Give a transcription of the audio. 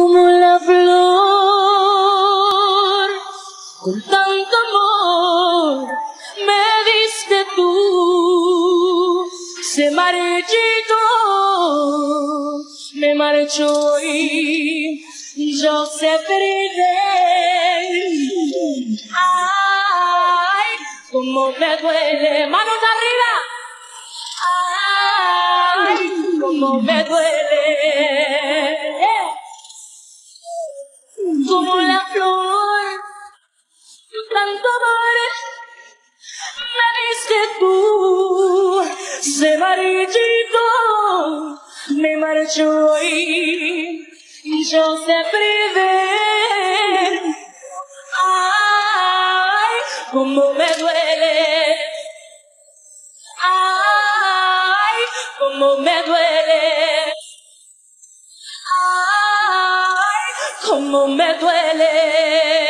como la flor, con tanto amor me diste tú, se marchito, me marchó y yo sé perder. Ay, como me duele, manos arriba. Ay, como me duele. Como la flor, tanto amor me diste tú, se marchito, me marchó y yo sé perder. Ay, como me duele. Ay, como me duele. Como me duele.